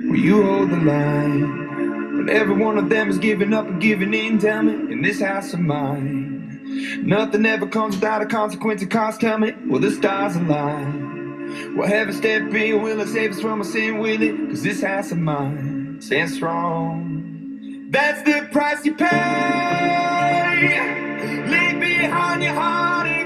Will you hold the line? When every one of them is giving up and giving in, tell me, in this house of mine. Nothing ever comes without a consequence and cost, tell me, will the stars align? Will heaven step in, will it save us from our sin, will it? Cause this house of mine stands strong. That's the price you pay. Leave behind your heart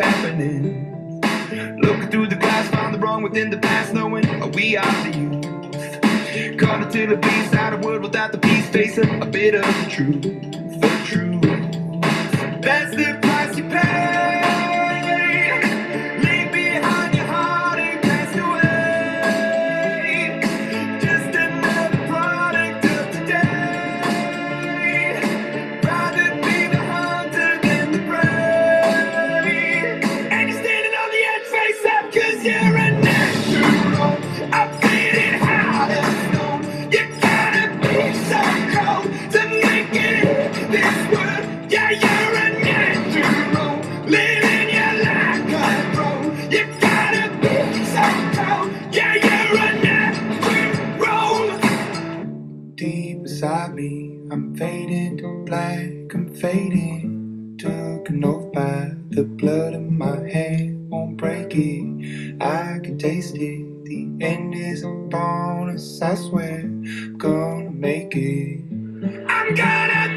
happening? Looking through the glass, find the wrong within the past, knowing we are the youth. Caught until the beast out of word without the peace, facing a bit of the truth. The truth. That's the The end is a bonus, I swear. I'm gonna make it. I'm gonna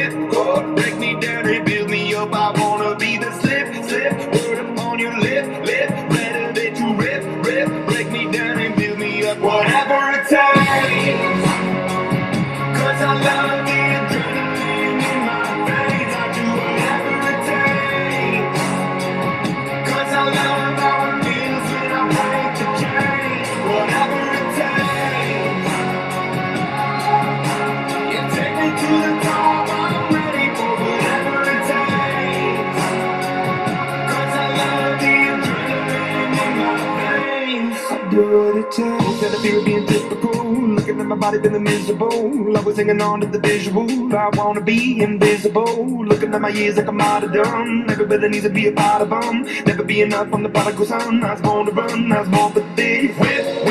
Do what it takes. Gotta feel being typical. Looking at my body feeling miserable. Always hanging on to the visual. I wanna be invisible. Looking at my years like I'm out of done. Everybody needs to be a part of them. Never be enough on the prodigal son. I was born to run. I was born for this. Whip, whip,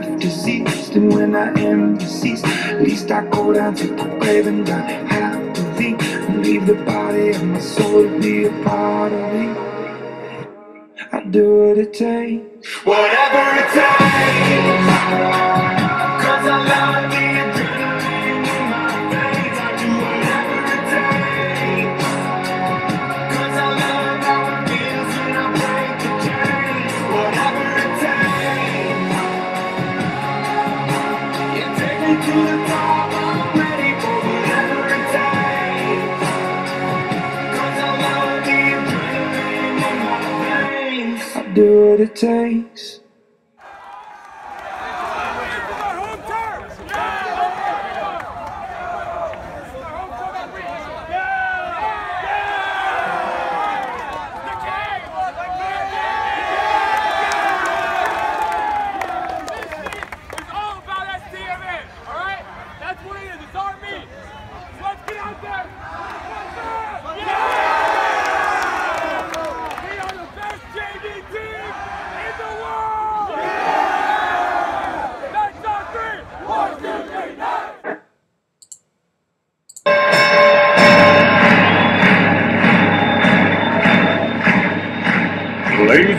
And when I am deceased, at least I go down to the grave and die happily. Leave the body and my soul to be a part of me. I do what it takes. Whatever it takes. Do what it takes.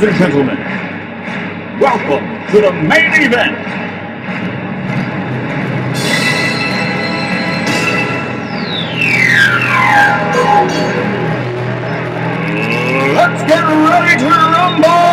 Ladies and gentlemen, welcome to the main event. Let's get ready to rumble!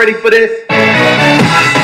Ready for this?